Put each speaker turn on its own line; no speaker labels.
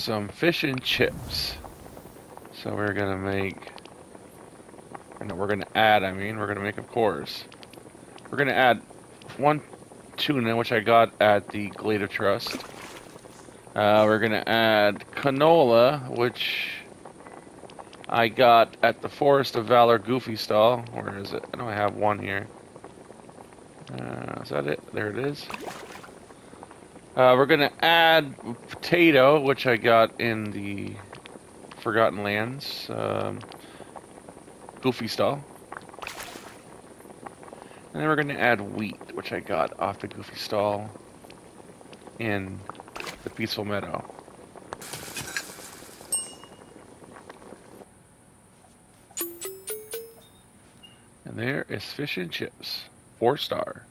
some fish and chips. So we're gonna make, and we're gonna add. I mean, we're gonna make, of course. We're gonna add one tuna, which I got at the Glade of Trust. Uh, we're gonna add canola, which I got at the Forest of Valor Goofy stall. Where is it? I know I have one here. Uh, is that it? There it is. Uh, we're gonna add potato, which I got in the Forgotten Lands um, Goofy stall. And then we're gonna add wheat, which I got off the Goofy stall in the Peaceful Meadow. And there is fish and chips. Four star.